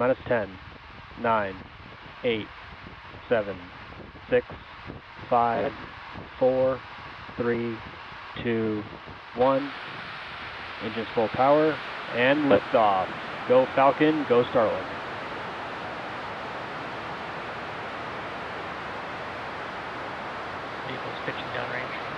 Minus 10, 9, 8, 7, 6, 5, 4, 3, 2, 1. Engines full power. And liftoff. Go Falcon, go Starlink. Vehicle's pitching downrange.